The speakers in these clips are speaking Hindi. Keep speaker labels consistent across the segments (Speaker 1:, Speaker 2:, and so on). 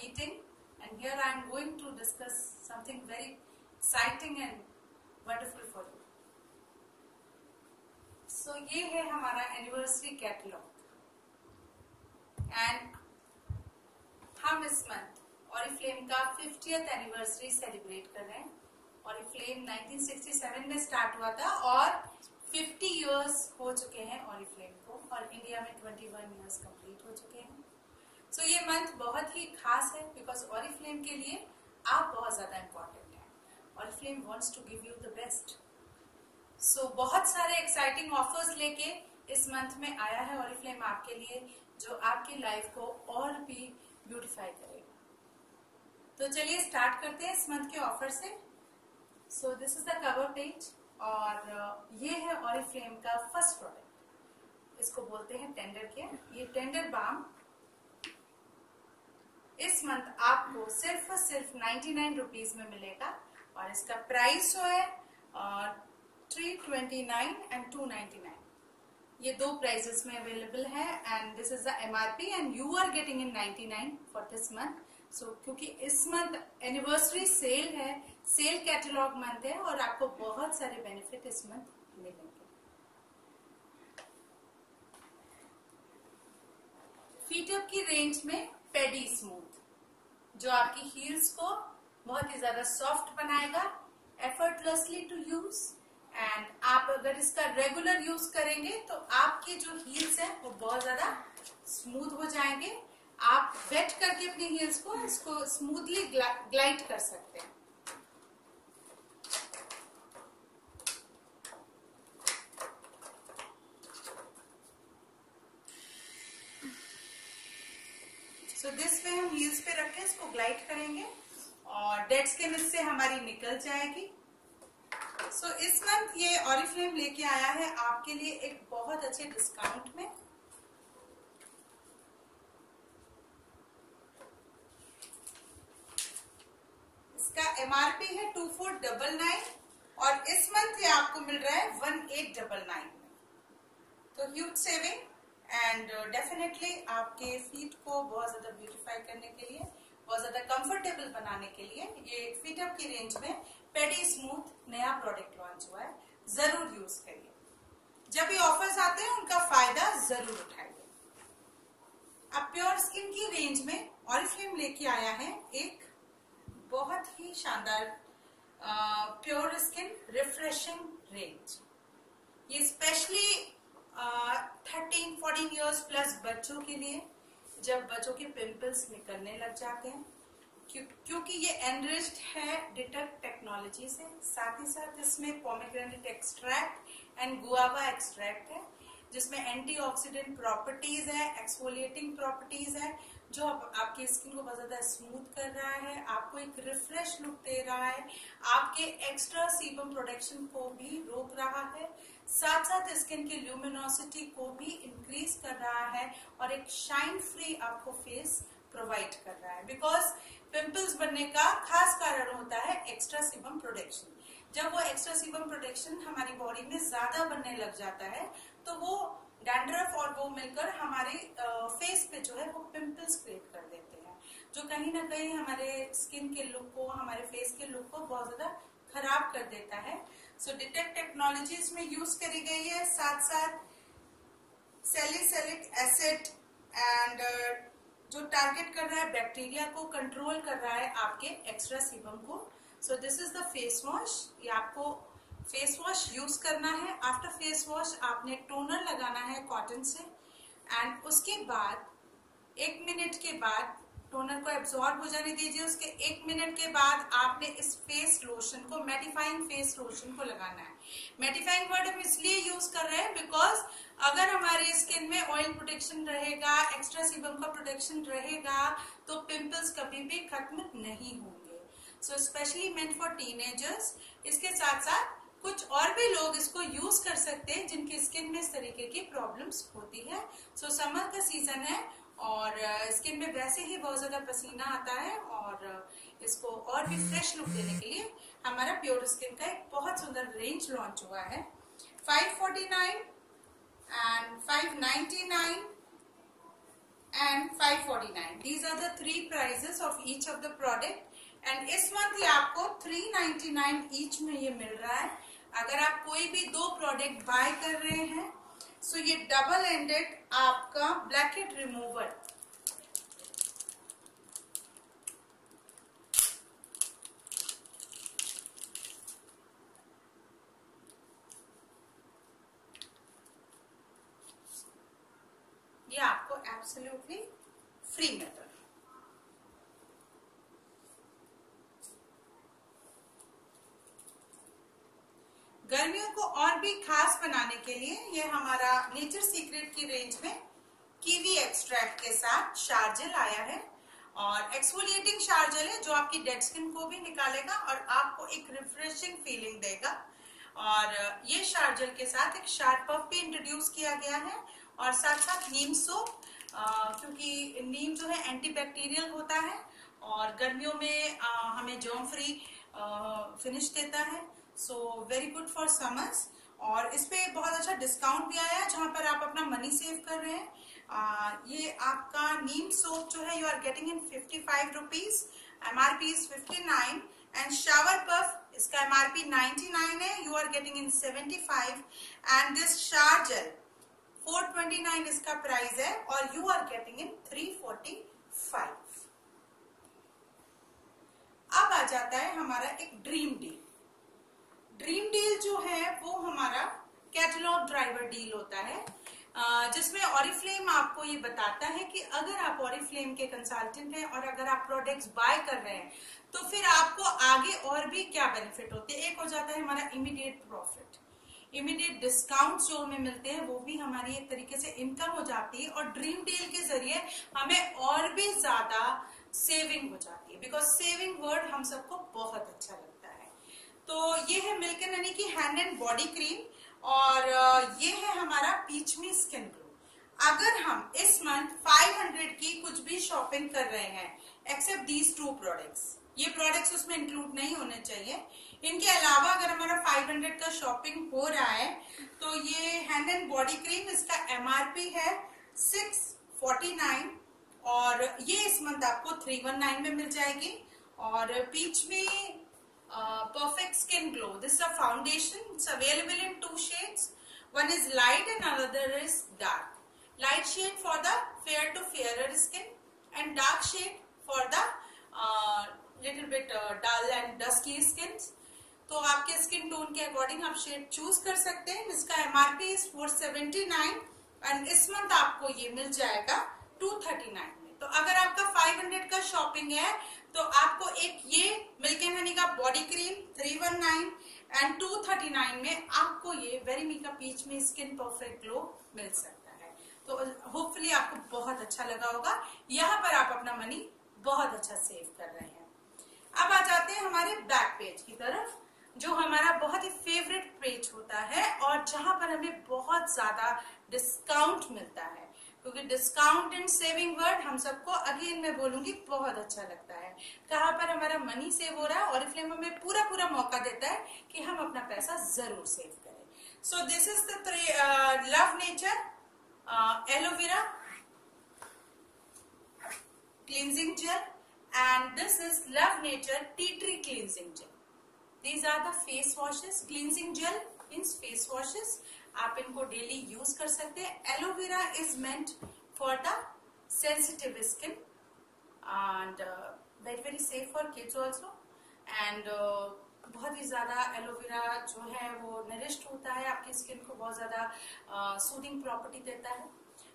Speaker 1: meeting, and here I am going to discuss something very exciting and wonderful for you. So, ये है हमारा एनिवर्सरी कैटलॉग एंड हम इस मंथ ऑरिफ्लेम का फिफ्टियथ एनिवर्सरी सेलिब्रेट कर रहे हैं। ऑरिफ्लेम 1967 में स्टार्ट हुआ था और 50 इयर्स हो चुके हैं ऑरिफ्लेम को। और इंडिया में 21 इयर्स कंप्लीट हो चुके हैं। सो ये मंथ बहुत ही खास है बिकॉज़ ऑरिफ्लेम के लिए आप बहुत ज़्यादा इंपॉर्टेंट हैं। Oriflame wants to give you the best so बहुत सारे एक्साइटिंग ऑफर्स लेके इस मंथ में आया है ऑरिफ्लेम आपके लिए जो आपकी लाइफ को और भी ब्यूटिफाई करेगा। तो चलिए स्टार्ट करते हैं इस मंथ के ऑफ़र से। So this is the cover page और uh, ये है ऑरिफ्लेम का फ़र्स्ट प्रोडक्ट इसको बोलते हैं टेंडर केयर ये टेंडर बाम इस मंथ आपको सिर्फ़ सिर्फ़ नाइन्टी नाइन रुपीज़ में मिलेगा और इसका प्राइस जो है three twenty nine and two ninety nine ये दो प्राइजेस में अवेलेबल है and this is the MRP and you are getting in ninety nine for this month so क्योंकि इस मंथ एनिवर्सरी सेल है सेल कैटलॉग मंथ है और आपको बहुत सारे बेनिफिट इस मंथ मिलेंगे। फीटअप की रेंज में पेडी स्मूथ, जो आपकी हील्स को बहुत ही ज़्यादा सॉफ्ट बनाएगा एफर्टलेसली टू यूज़ एंड आप अगर इसका रेगुलर यूज़ करेंगे तो आपके जो हील्स है, वो बहुत ज़्यादा स्मूथ हो जाएँगे। आप वेट करके अपनी हील्स को, इसको स्मूथली ग्लाइड कर सकते हैं सो दिस वे हम हील्स पे रख के इसको ग्लाइड करेंगे और डेड स्किन इससे हमारी निकल जाएगी। सो so, इस मंथ ये ऑरिफ्लेम लेके आया है। आपके लिए एक बहुत अच्छे डिस्काउंट में। इसका एमआरपी है टू फोर डबल नाइन और इस मंथ ये आपको मिल रहा है वन एट डबल नाइन तो ह्यूज सेविंग एंड डेफिनेटली आपके फीट को बहुत ज़्यादा ब्यूटिफाई करने के लिए बहुत ज़्यादा कंफर्टेबल बनाने के लिए ये फीटअप की रेंज में पेडी स्मूथ नया प्रोडक्ट लॉन्च हुआ है, ज़रूर यूज़ करिए। जब ये ऑफर्स आते हैं, उनका फ़ायदा ज़रूर उठाइए। अब प्योर स्किन की रेंज में ऑरिफ्लेम लेके आया है एक बहुत ही शानदार प्योर स्किन रिफ्रेशिंग रेंज ये specially thirteen fourteen years plus बच्चों के लिए जब बच्चों के पिंपल्स निकलने लग जाते हैं क्यों, क्योंकि ये एनरिच्ड है डिटेक्ट टेक्नोलॉजी से। साथ ही साथ इसमें pomegranate extract and guava extract है जिसमें एंटीऑक्सीडेंट प्रॉपर्टीज़ है एक्सफोलिएटिंग प्रॉपर्टीज़ है जो आप, आपकी स्किन को बहुत ज़्यादा स्मूथ कर रहा है आपको एक रिफ्रेश लुक दे रहा है। आपके एक्स्ट्रा सीबम प्रोडक्शन को भी रोक रहा है। साथ साथ स्किन की ल्यूमिनोसिटी को भी इंक्रीज कर रहा है और एक शाइन फ्री आपको फेस प्रोवाइड कर रहा है। बिकॉज़ पिंपल्स बनने का खास कारण होता है एक्स्ट्रा सीबम प्रोडक्शन जब वो एक्स्ट्रा सीबम प्रोटेक्शन हमारी बॉडी में ज़्यादा बनने लग जाता है तो वो डैंड्रफ और वो मिलकर हमारे फेस पे जो है वो पिंपल्स क्रिएट कर देते हैं। जो कहीं ना कहीं हमारे स्किन के लुक को, हमारे फेस के लुक को बहुत ज़्यादा खराब कर देता है। सो डिटेक्ट टेक्नोलॉजी इसमें यूज़ करी गई है। साथ साथ सेलिसलिक एसिड एंड जो टारगेट कर रहा है बैक्टीरिया को कंट्रोल कर रहा है आपके एक्स्ट्रा सीबम को। So this is the face wash ये आपको फेस वॉश यूज़ करना है। आफ्टर फेस वॉश आपने टोनर लगाना है कॉटन से। एंड उसके बाद, एक मिनट के बाद टोनर को एब्जॉर्ब हो जाने दीजिए। उसके एक मिनट के बाद आपने इस फेस लोशन को मेडिफाइंग फेस लोशन को लगाना है। मेडिफाइंग वर्ड हम इसलिए यूज़ कर रहे हैं बिकॉज़ अगर हमारी स्किन में ऑयल प्रोटेक्शन रहेगा एक्स्ट्रा सीबम का प्रोटेक्शन रहेगा तो पिंपल्स कभी भी खत्म नहीं होंगे। So specially meant for teenagers इसके साथ साथ कुछ और भी लोग इसको यूज़ कर सकते हैं जिनकी स्किन में इस तरीके की प्रॉब्लम्स होती है। सो so, समर का सीज़न है। और स्किन में वैसे ही बहुत ज़्यादा पसीना आता है और इसको और भी फ्रेश लुक देने के लिए हमारा प्योर स्किन का एक बहुत सुंदर रेंज लॉन्च हुआ है। 549 and 599 and 549 these are the three prices of each of the product and इस मंथ ये आपको 399 ईच में ये मिल रहा है। अगर आप कोई भी दो प्रोडक्ट बाय कर रहे हैं सो ये डबल एंडेड आपका ब्लैकेट रिमूवर ये आपको एब्सोल्युटली फ्री मेथड गर्मियों भी खास बनाने के लिए ये हमारा नेचर सीक्रेट की रेंज में कीवी एक्सट्रैक्ट के साथ शार्जल आया है और एक्सफोलिएटिंग शार्जल है जो आपकी डेड स्किन को भी निकालेगा और आपको एक रिफ्रेशिंग फीलिंग देगा। और ये शार्जल के साथ एक शार्प पफ भी इंट्रोड्यूस किया गया है और साथ साथ नीम सोप क्योंकि नीम जो है एंटीबैक्टीरियल होता है और गर्मियों में आ, हमें जर्म फ्री फिनिश देता है। So very good for summers और इस पे बहुत अच्छा डिस्काउंट भी आया है जहाँ पर आप अपना मनी सेव कर रहे हैं। आ, ये आपका नीम सोप जो है you are getting in fifty five rupees MRP is fifty nine and shower puff इसका एमआरपी नाइन्टी नाइन है you are getting in seventy five and this शार्जल 429 इसका प्राइस है और यू आर गेटिंग इन 345 अब आ जाता है हमारा एक ड्रीम डील ड्रीम डील जो है वो हमारा कैटलॉग ड्राइवर डील होता है। जिसमें ऑरिफ्लेम आपको ये बताता है कि अगर आप ऑरिफ्लेम के कंसल्टेंट हैं और अगर आप प्रोडक्ट्स बाय कर रहे हैं तो फिर आपको आगे और भी क्या बेनिफिट होते हैं? एक हो जाता है हमारा इमीडिएट प्रॉफिट इमीडिएट डिस्काउंट जो हमें मिलते हैं, वो भी हमारी एक तरीके से इनकम हो जाती है और ड्रीम डील के ज़रिए हमें और भी ज़्यादा सेविंग हो जाती है। बिकॉज़ सेविंग वर्ड हम सबको बहुत अच्छा लगता है। ये मिल्क एंड हनी की हैंड एंड बॉडी क्रीम और ये है हमारा पीच मी स्किन ग्लो अगर हम इस मंथ 500 की कुछ भी शॉपिंग कर रहे हैं एक्सेप्ट दीज टू प्रोडक्ट्स ये प्रोडक्ट्स उसमें इंक्लूड नहीं होने चाहिए। इनके अलावा अगर हमारा 500 का शॉपिंग हो रहा है तो ये हैंड एंड बॉडी क्रीम इसका एमआरपी है 649 और ये इस मंथ आपको 319 में मिल जाएगी। और पीच में perfect skin glow this a foundation it's available in two shades one is light and another is dark light shade for the fair to fair skin and dark shade for the little bit dull and dusky skin तो आपके स्किन टोन के अकॉर्डिंग आप शेड चूज़ कर सकते हैं। इसका M MRP is four seventy nine and इस मंथ आपको ये मिल जाएगा टू थर्टी नाइन तो अगर आपका फाइव हंड्रेड का शॉपिंग है तो आपको एक ये मिल्क एंड हनी का body cream three one nine and two thirty nine में आपको ये वेरी मिका पीच में स्किन परफेक्ट ग्लो मिल सकता है। तो होपफुली आपको बहुत अच्छा लगा होगा। यहाँ पर आप अपना मनी बहुत अच्छा सेव कर रहे हैं। अब आ जाते हैं हमारे बैक पेज की तरफ़, जो हमारा बहुत ही फेवरेट पेज होता है और जहाँ पर हमें बहुत ज़्यादा डिस्काउंट मिलता है। क्योंकि डिस्काउंट एंड सेविंग वर्ड हम सबको अगेन मैं बोलूँगी, बहुत अच्छा लगता है। कहाँ पर हमारा मनी सेव हो रहा है और फ्लेम हमें पूरा पूरा मौका देता है कि हम अपना पैसा ज़रूर सेव करें। So this is the love nature aloe vera cleansing gel and this is love nature tea tree cleansing gel these are the face washes cleansing gel means face washes आप इनको डेली यूज़ कर सकते हैं। Aloe vera is meant for the sensitive skin and very very safe for kids also and बहुत ही ज़्यादा एलोवेरा जो है वो नरिश्ड होता है आपकी स्किन को बहुत ज़्यादा सूदिंग प्रॉपर्टी देता है।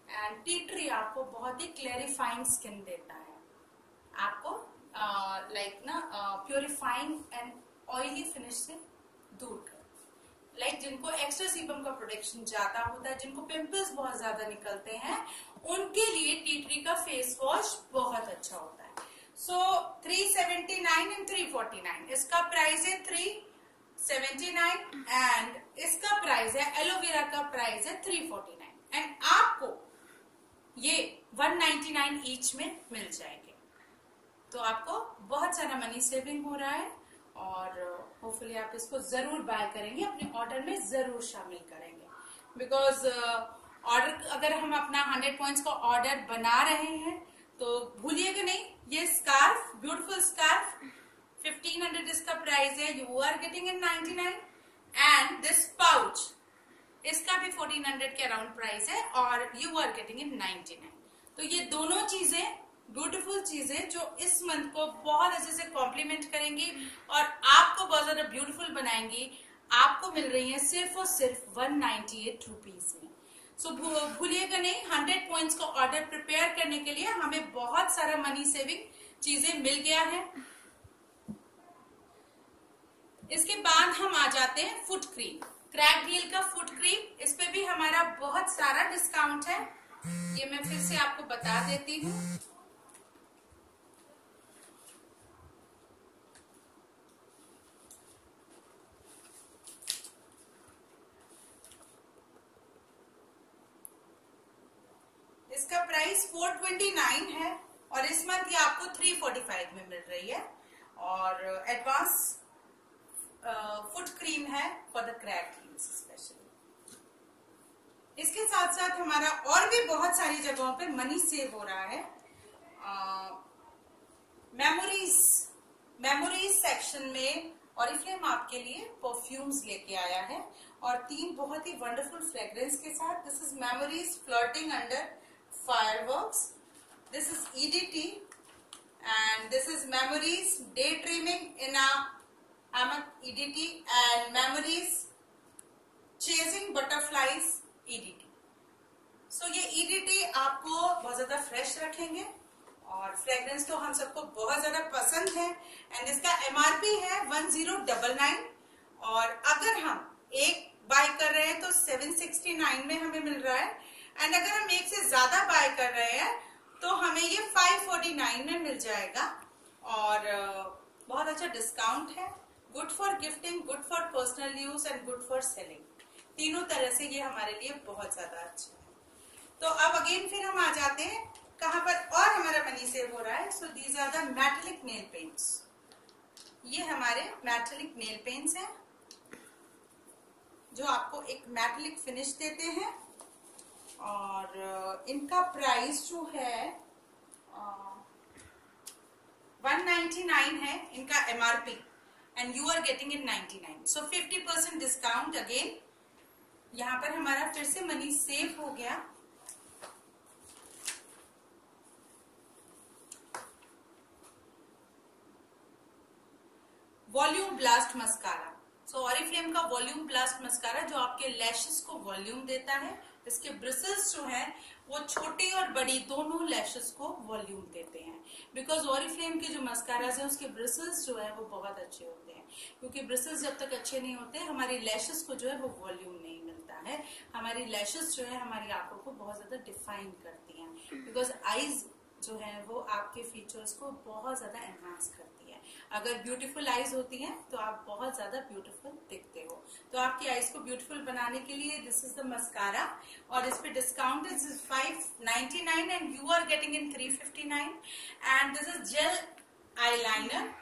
Speaker 1: एंड टी ट्री आपको बहुत ही क्लैरिफाइंग स्किन देता है। आपको लाइक uh, ना प्योरिफाइंग एंड ऑयली फिनिश से दूर कर लाइक like, जिनको एक्स्ट्रा सीबम का प्रोडक्शन ज़्यादा होता है, जिनको पिंपल्स बहुत ज़्यादा निकलते हैं, उनके लिए टी ट्री का फेस वॉश बहुत अच्छा होता है। So three seventy nine and three forty nine इसका प्राइस है थ्री सेवेंटी नाइन एंड इसका प्राइस है एलोवेरा का प्राइस है थ्री फोर्टी नाइन एंड आपको ये वन नाइन्टी नाइन ईच में मिल जाएँगे। तो आपको बहुत सारा मनी सेविंग हो रहा है और होपफुली आप इसको ज़रूर बाय करेंगे अपने ऑर्डर में ज़रूर शामिल करेंगे। बिकॉज़ ऑर्डर uh, अगर हम अपना हंड्रेड पॉइंट्स का ऑर्डर बना रहे हैं तो भूलिएगा नहीं ये स्कार्फ ब्यूटीफुल स्कार्फ 1500 इसका प्राइस है you are getting in 99 and this pouch इसका भी 1400 के अराउंड प्राइस है और यू आर गेटिंग इन 99 तो ये दोनों चीज़ें ब्यूटीफुल चीज़ें जो इस मंथ को बहुत अच्छे से कॉम्प्लीमेंट करेंगी और आपको बहुत ज़्यादा ब्यूटीफुल बनाएँगी। आपको मिल रही है सिर्फ़ और सिर्फ़ वन नाइनटी एट रुपीज़ में। सो so, भूलिएगा नहीं हंड्रेड पॉइंट्स को ऑर्डर प्रिपेयर करने के लिए हमें बहुत सारा मनी सेविंग चीज़ें मिल गया है। इसके बाद हम आ जाते हैं फुट क्रीम क्रैक डील का फुट क्रीम इस पे भी हमारा बहुत सारा डिस्काउंट है। ये मैं फिर से आपको बता देती हूँ इसका प्राइस 429 है और इस मंथ ये आपको 345 में मिल रही है और एडवांस फुट क्रीम है for the crack heels specially इसके साथ साथ हमारा और भी बहुत सारी जगहों पे मनी सेव हो रहा है। मेमोरीज मेमोरीज सेक्शन में ऑरिफ्लेम आपके लिए परफ्यूम्स लेके आया है और तीन बहुत ही वंडरफुल फ्रेग्रेंस के साथ। This is memories flirting under fireworks. This is EDT and this is memories daydreaming in a hammock EDT and memories chasing butterflies EDT. So ये EDT आपको बहुत ज़्यादा फ्रेश रखेंगे और फ्रेग्रेंस तो हम सबको बहुत ज़्यादा पसंद है एंड इसका एमआरपी है वन ज़ीरो डबल नाइन और अगर हम एक बाय कर रहे हैं तो सेवन सिक्सटी नाइन में हमें मिल रहा है एंड अगर हम एक से ज़्यादा बाय कर रहे हैं तो हमें ये 549 में मिल जाएगा। और बहुत अच्छा डिस्काउंट है। Good for gifting good for personal use and good for selling तीनों तरह से ये हमारे लिए बहुत ज़्यादा अच्छा है। तो अब अगेन फिर हम आ जाते हैं। कहाँ पर और हमारा मनी सेव हो रहा है? So these are the metallic nail paints ये हमारे मेटेलिक नेल पेंट्स हैं, जो आपको एक मेटेलिक फिनिश देते हैं। और इनका प्राइस जो है वन नाइन्टी नाइन है इनका M R P and you are getting in ninety nine so fifty percent discount again यहाँ पर हमारा फिर से मनी सेव हो गया। Volume blast mascara so Oriflame का वॉल्यूम ब्लास्ट मस्कारा जो आपके लैशेस को वॉल्यूम देता है, इसके ब्रिसल्स जो है, वो छोटी और बड़ी दोनों लैशेस को वॉल्यूम देते हैं। बिकॉज़ ऑरिफ्लेम के जो मस्काराज है, उसके ब्रिसल्स जो है, वो बहुत अच्छे होते हैं। क्योंकि ब्रिसल्स जब तक अच्छे नहीं होते, हमारी लैशेस को जो है, वो वॉल्यूम नहीं मिलता है। हमारी लैशेस जो है, हमारी आँखों को बहुत ज़्यादा डिफाइन करती हैं। बिकॉज़ आईज जो है, वो आपके फीचर्स को बहुत ज़्यादा एनहांस करती है। अगर ब्यूटीफुल आईज होती हैं तो आप बहुत ज़्यादा ब्यूटीफुल दिखते हो। तो आपकी आईज को ब्यूटीफुल बनाने के लिए दिस इज़ द मस्कारा और इस पे discount is five ninety nine and you are getting in three fifty nine and this is gel eye liner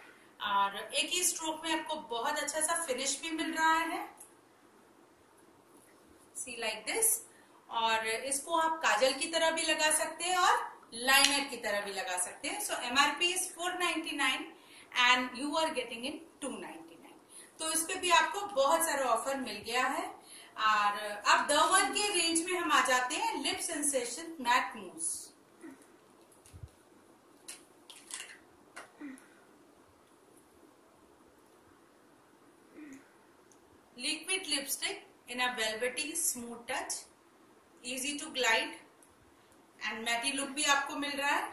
Speaker 1: और एक ही स्ट्रोक में आपको बहुत अच्छा सा फिनिश भी मिल रहा है। सी लाइक दिस और इसको आप काजल की तरह भी लगा सकते हैं और लाइनर की तरह भी लगा सकते हैं। So MRP is 499 and you are getting in 299 तो इस पे भी आपको बहुत सारा ऑफ़र मिल गया है। और अब द वन के रेंज में हम आ जाते हैं lip sensation matte mousse liquid lipstick in a velvety smooth touch easy to glide and matte look भी आपको मिल रहा है।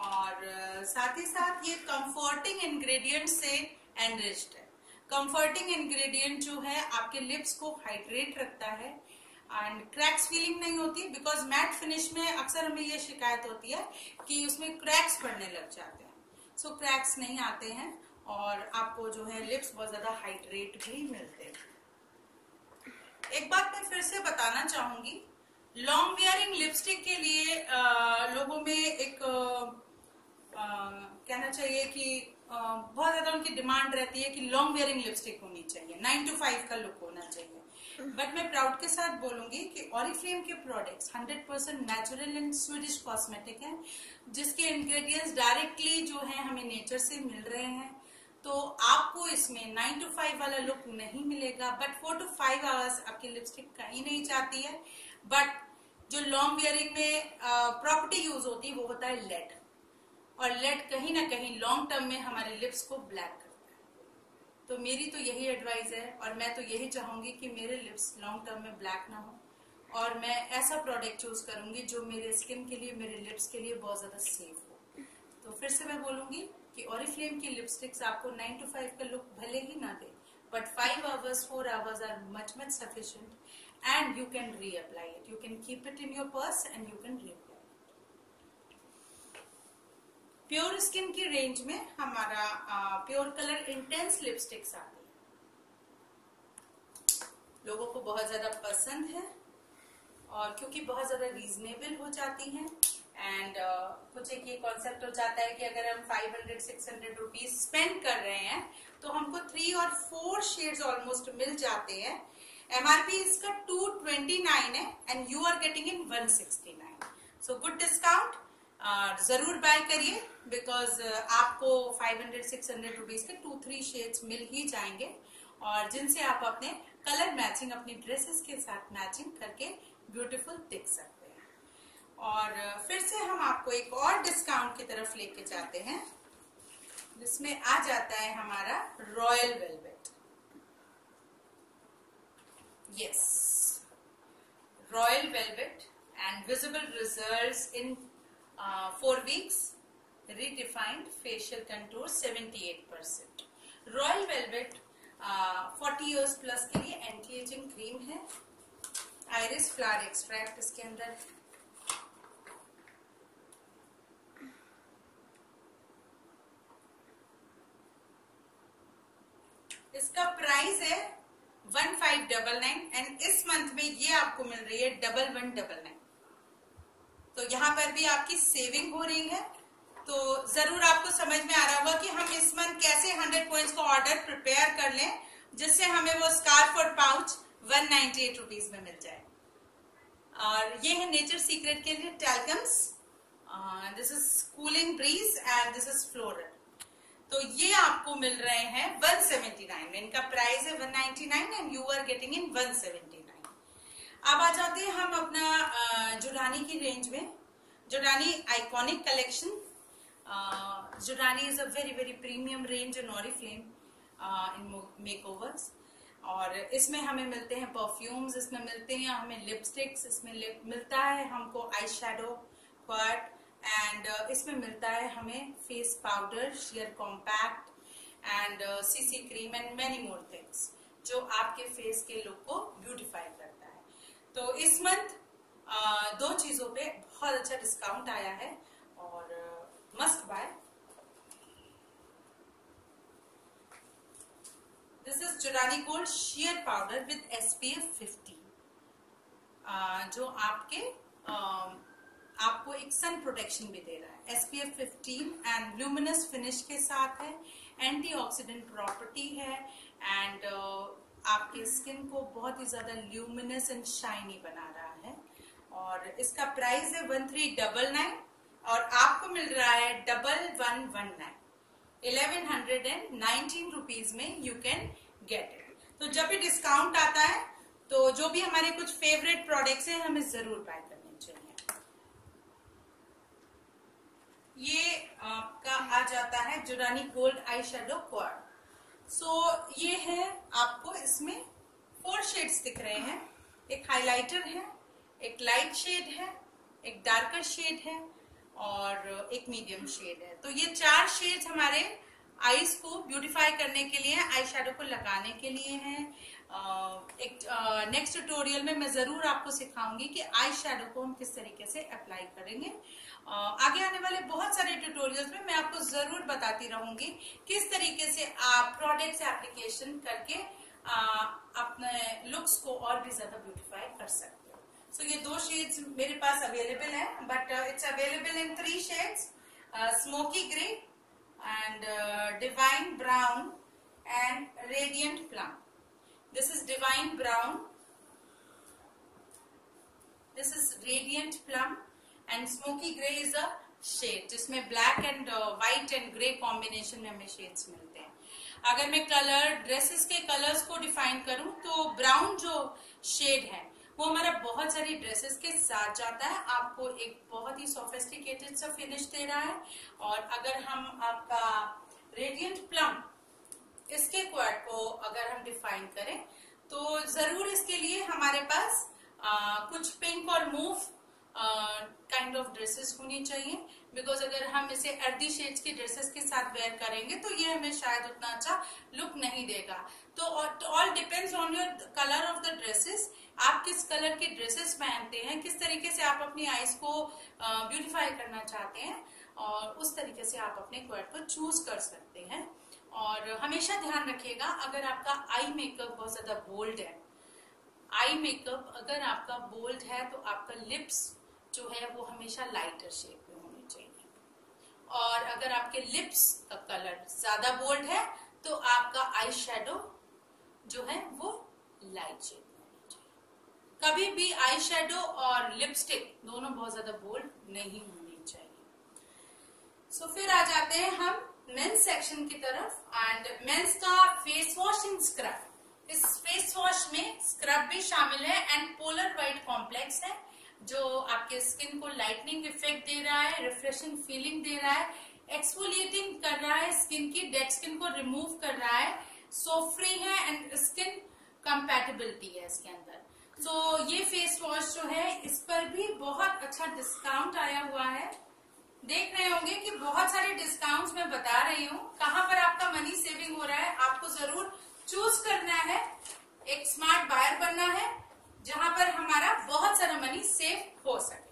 Speaker 1: और साथ ही साथ ये कंफर्टिंग इंग्रेडिएंट से एनरिच्ड है। कंफर्टिंग इंग्रेडिएंट जो है आपके लिप्स को हाइड्रेट रखता है। एंड क्रैक्स फीलिंग नहीं होती बिकॉज़ मैट फिनिश में अक्सर हमें ये शिकायत होती है कि उसमें क्रैक्स पड़ने लग जाते हैं। सो so, क्रैक्स नहीं आते हैं और आपको जो है लिप्स बहुत ज़्यादा हाइड्रेट भी मिलते हैं। एक बात मैं फिर से बताना चाहूँगी। लॉन्ग वियरिंग लिपस्टिक के लिए आ, लोगों में एक आ, कहना चाहिए कि बहुत ज़्यादा उनकी डिमांड रहती है कि लॉन्ग वेयरिंग लिपस्टिक होनी चाहिए। नाइन टू फाइव का लुक होना चाहिए। बट मैं प्राउड के साथ बोलूँगी कि ऑरिफ्लेम के products 100 percent natural and Swedish cosmetic हैं, जिसके इंग्रेडिएंट्स डायरेक्टली जो है हमें नेचर से मिल रहे हैं। तो आपको इसमें नाइन टू फाइव वाला लुक नहीं मिलेगा but four to five hours आपकी लिपस्टिक कहीं नहीं चाहती है। बट जो लॉन्ग वियरिंग में प्रॉपर्टी यूज़ होती है, वो होता है लेड और लेड कहीं ना कहीं लॉन्ग टर्म में हमारे लिप्स को ब्लैक करता है। तो मेरी तो यही एडवाइस है और मैं तो यही चाहूँगी कि मेरे लिप्स लॉन्ग टर्म में ब्लैक ना हो। और मैं ऐसा प्रोडक्ट चूज़ करूँगी जो मेरे स्किन के लिए, मेरे लिप्स के लिए बहुत ज़्यादा सेफ़ हो। तो फिर से मैं बोलूँगी कि ऑरिफ्लेम की लिपस्टिक्स आपको नाइन टू फाइव का लुक भले ही ना दे but five hours four hours are much much sufficient and you can reapply it you can keep it in your purse and you can reapply pure skin की रेंज में हमारा प्योर कलर इंटेंस लिपस्टिक्स आती है। लोगों को बहुत ज़्यादा पसंद है और क्योंकि बहुत ज़्यादा रीजनेबल हो जाती हैं एंड uh, कुछ एक ये कॉन्सेप्ट हो जाता है कि अगर हम 500 600 रुपीज़ स्पेंड कर रहे हैं तो हमको थ्री और फोर शेड्स ऑलमोस्ट मिल जाते हैं। एमआरपी इसका 229 है and you are getting in 169 so good discount ज़रूर बाय करिए बिकॉज़ uh, आपको 500 600 रुपीज़ के टू थ्री शेड्स मिल ही जाएँगे। और जिनसे आप अपने कलर मैचिंग अपनी ड्रेसेस के साथ मैचिंग करके ब्यूटीफुल दिख सकते हैं। और फिर से हम आपको एक और डिस्काउंट की तरफ़ लेके जाते हैं जिसमें आ जाता है हमारा royal velvet yes royal velvet and visible result in four weeks redefined facial contour 78 percent royal velvet forty years plus के लिए एंटी एजिंग क्रीम है. आयरिस फ्लावर एक्सट्रैक्ट इसके अंदर. इसका प्राइस है one five double nine and इस मंथ में ये आपको मिल रही है डबल वन डबल नाइन तो यहाँ पर भी आपकी सेविंग हो रही है। तो ज़रूर आपको समझ में आ रहा होगा कि हम इस मंथ कैसे हंड्रेड पॉइंट्स का ऑर्डर प्रिपेयर कर लें, जिससे हमें वो स्कार्फ और pouch one ninety eight rupees में मिल जाए। और ये है नेचर सीक्रेट के लिए talcums this is cooling breeze and this is floral तो ये आपको मिल रहे हैं 179 में। इनका प्राइस है 199 and you are getting in 179 अब आ जाते हैं हम अपना जुरानी की रेंज में। Giordani iconic collection Giordani is a very very premium range in flame in makeovers और इसमें हमें मिलते हैं परफ्यूम्स इसमें मिलते हैं हमें लिपस्टिक्स इसमें लिप मिलता है हमको आई शेडो क्वार्ट एंड इसमें मिलता है हमें face powder sheer compact and CC cream and many more things जो आपके फेस के लुक को ब्यूटिफाई तो इस मंथ दो चीज़ों पे बहुत अच्छा डिस्काउंट आया है और must buy this is Giordani gold sheer powder with SPF 50 जो आपके आपको एक सन प्रोटेक्शन भी दे रहा है। एसपीएफ 15 एंड ल्यूमिनस फिनिश के साथ है। एंटीऑक्सीडेंट प्रॉपर्टी है। एंड आपके स्किन को बहुत ही ज़्यादा ल्यूमिनस एंड शाइनी बना रहा है। और इसका प्राइस है वन थ्री डबल नाइन और आपको मिल रहा है double one one nine eleven hundred and nineteen rupees में यू कैन गेट इट तो जब भी डिस्काउंट आता है तो जो भी हमारे कुछ फेवरेट प्रोडक्ट्स हैं, हमें ज़रूर बाय करना ये आपका आ जाता है Giordani gold eye shadow quad so so, ये है आपको इसमें फोर शेड्स दिख रहे हैं। एक हाइलाइटर है एक लाइट शेड है एक डार्कर शेड है और एक मीडियम शेड है। तो ये चार शेड्स हमारे आईज को ब्यूटिफाई करने के लिए आई शेडो को लगाने के लिए हैं। एक नेक्स्ट ट्यूटोरियल में मैं ज़रूर आपको सिखाऊँगी कि आई शेडो को हम किस तरीके से अप्लाई करेंगे आगे आने वाले बहुत सारे ट्यूटोरियल्स में मैं आपको ज़रूर बताती रहूँगी किस तरीके से आप प्रोडक्ट से एप्लीकेशन करके अपने लुक्स को और भी ज़्यादा ब्यूटिफाई कर सकते हो सो ये दो शेड्स मेरे पास अवेलेबल है but it's available in three shades smoky grey and divine brown and radiant plum. This is divine brown. This is radiant plum. And smoky gray is a shade. जिसमें black and uh, white and gray combination में हमें shades मिलते हैं। अगर मैं कलर ड्रेसेस के कलर्स को डिफाइन करूँ तो ब्राउन जो शेड है वो हमारा बहुत सारी ड्रेसेस के साथ जाता है। आपको एक बहुत ही सोफेस्टिकेटेड सा फिनिश दे रहा है। और अगर हम आपका रेडियंट प्लम इसके क्वाड को अगर हम डिफाइन करें तो ज़रूर इसके लिए हमारे पास आ, कुछ पिंक और मूव काइंड ऑफ़ ड्रेसेस होनी चाहिए। बिकॉज़ अगर हम इसे अर्दी शेड्स की ड्रेसेस के साथ वेयर करेंगे तो ये हमें शायद उतना अच्छा लुक नहीं देगा। तो all depends on your colour of the dresses आप किस कलर की ड्रेसेस पहनते हैं किस तरीके से आप अपनी आईज को ब्यूटिफाई करना चाहते हैं और उस तरीके से आप अपने क्वेट को चूज़ कर सकते हैं। और हमेशा ध्यान रखिएगा अगर आपका आई मेकअप बहुत ज़्यादा बोल्ड है आई मेकअप अगर आपका बोल्ड है तो आपका लिप्स जो है वो हमेशा लाइटर शेड में होनी चाहिए। और अगर आपके लिप्स का कलर ज़्यादा बोल्ड है तो आपका आई शेडो जो है वो लाइट शेप में होना चाहिए। कभी भी आई शेडो और लिपस्टिक दोनों बहुत ज़्यादा बोल्ड नहीं होनी चाहिए। सो so, फिर आ जाते हैं हम मेंस सेक्शन की तरफ़ एंड मेंस का फेस वॉशिंग स्क्रब इस फेस वॉश में स्क्रब भी शामिल है एंड पोलर व्हाइट कॉम्प्लेक्स है जो आपके स्किन को लाइटनिंग इफ़ेक्ट दे रहा है रिफ्रेशिंग फीलिंग दे रहा है एक्सफोलिएटिंग कर रहा है स्किन की डेड स्किन को रिमूव कर रहा है सो फ्री है एंड स्किन कंपेटेबिलिटी है इसके अंदर. सो so, ये फेस वॉश जो है इस पर भी बहुत अच्छा डिस्काउंट आया हुआ है। देख रहे होंगे कि बहुत सारे डिस्काउंट्स मैं बता रही हूँ। कहाँ पर आपका मनी सेविंग हो रहा है, आपको ज़रूर चूज़ करना है। एक स्मार्ट बायर बनना है, जहाँ पर हमारा बहुत सारा मनी सेव हो सके।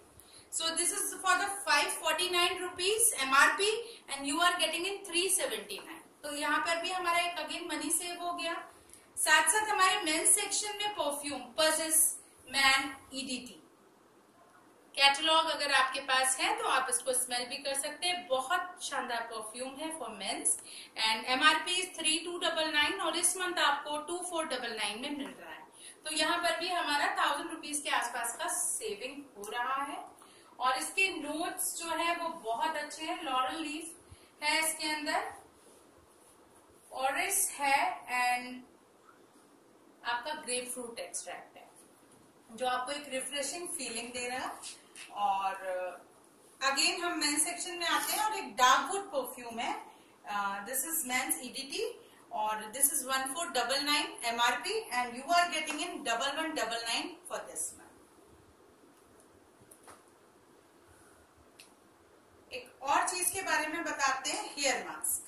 Speaker 1: So this is for the five forty nine rupees MRP and you are getting in three seventy nine तो यहाँ पर भी हमारा एक अगेन मनी सेव हो गया। साथ साथ हमारे मेन्स सेक्शन में perfume possess man EDT catalogue अगर आपके पास है तो आप इसको स्मेल भी कर सकते हैं। बहुत शानदार परफ्यूम है for men's and MRP three two double nine और इस मंथ आपको टू फोर डबल नाइन में मिल रहा है। तो यहाँ पर भी हमारा थाउज़ेंड रुपीज़ के आसपास का सेविंग हो रहा है। और इसके नोट्स जो है, वो बहुत अच्छे हैं। लॉरल लीफ है इसके अंदर। ऑरिस है एंड आपका ग्रेप फ्रूट एक्सट्रैक्ट जो आपको एक रिफ्रेशिंग फीलिंग दे रहा है। और अगेन हम मेन सेक्शन में आते हैं और एक डार्क वुड परफ्यूम है। दिस इज़ मेन्स ईडीटी और this is one four double nine M R P and you are getting in double one double nine for this एक और चीज़ के बारे में बताते हैं hair mask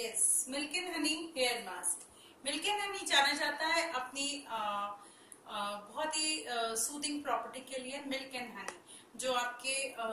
Speaker 1: yes milk and honey hair mask milk and honey जाना जाता है अपनी आ, आ, बहुत ही सूदिंग प्रॉपर्टी के लिए मिल्क एंड हनी जो आपके आ,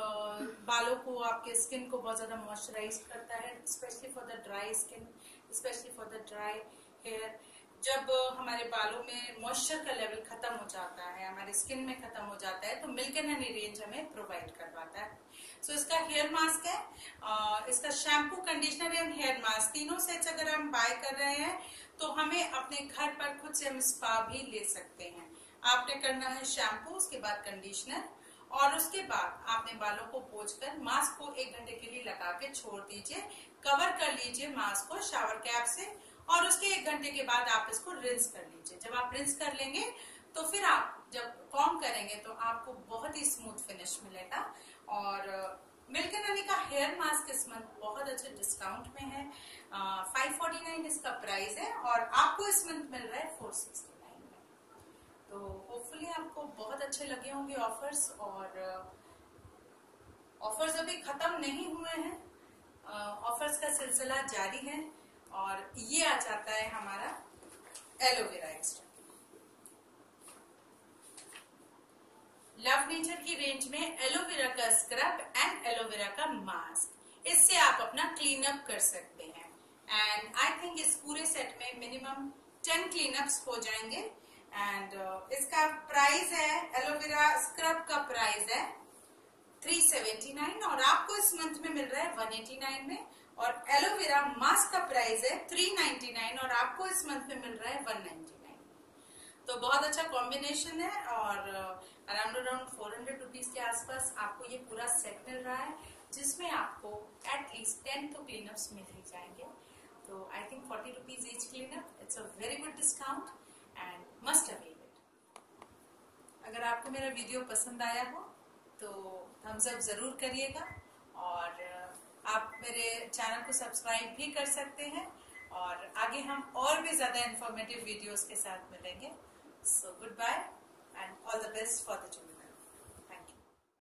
Speaker 1: बालों को आपके स्किन को बहुत ज़्यादा मॉइस्चराइज करता है specially for the dry skin specially for the dry hair जब हमारे बालों में मॉइस्चर का लेवल खत्म हो जाता है हमारे स्किन में खत्म हो जाता है तो मिल्क एंड हनी रेंज हमें प्रोवाइड करवाता है। सो so, इसका हेयर मास्क है आ, इसका shampoo conditioner and hair mask तीनों सेट्स अगर हम बाय कर रहे हैं तो हमें अपने घर पर खुद से हम स्पा भी ले सकते हैं। आपने करना है शैम्पू उसके बाद कंडीशनर और उसके बाद आपने बालों को पोछकर मास्क को एक घंटे के लिए लगा के छोड़ दीजिए कवर कर लीजिए मास्क को शावर कैप से और उसके एक घंटे के बाद आप इसको रिंस कर लीजिए। जब आप रिंस कर लेंगे तो फिर आप जब कॉम करेंगे तो आपको बहुत ही स्मूथ फिनिश मिलेगा। और मिल्क ननी का हेयर मास्क इस मंथ बहुत अच्छे डिस्काउंट में है। फाइव फोर्टी नाइन इसका प्राइस है और आपको इस मंथ मिल रहा है फोर सिक्सटी नाइन में। तो होपफुली आपको बहुत अच्छे लगे होंगे ऑफर्स और ऑफर्स अभी खत्म नहीं हुए हैं। ऑफर्स का सिलसिला जारी है और ये आ जाता है हमारा aloe vera extra love nature की रेंज में एलोवेरा का स्क्रब एंड एलोवेरा का मास्क इससे आप अपना क्लीन अप कर सकते हैं। एंड आई थिंक इस पूरे सेट में मिनिमम टेन क्लीन हो जाएँगे। एंड uh, इसका प्राइस है एलोवेरा स्क्रब का प्राइस है 379 और आपको इस मंथ में मिल रहा है 189 में। और एलोवेरा मास्क का प्राइस है 399 और आपको इस मंथ में मिल रहा है 199 तो बहुत अच्छा कॉम्बिनेशन है और around around four hundred rupees के आसपास आपको ये पूरा सेट मिल रहा है, जिसमें आपको एटलीस्ट टेन तो क्लीनअप्स मिल ही जाएँगे। तो I think forty rupees each cleanup it's a very good discount and must avail it अगर आपको मेरा वीडियो पसंद आया हो तो थम्स अप ज़रूर करिएगा और आप मेरे चैनल को सब्सक्राइब भी कर सकते हैं और आगे हम और भी ज़्यादा इंफॉर्मेटिव वीडियोस के साथ मिलेंगे। So goodbye and all the best for the job.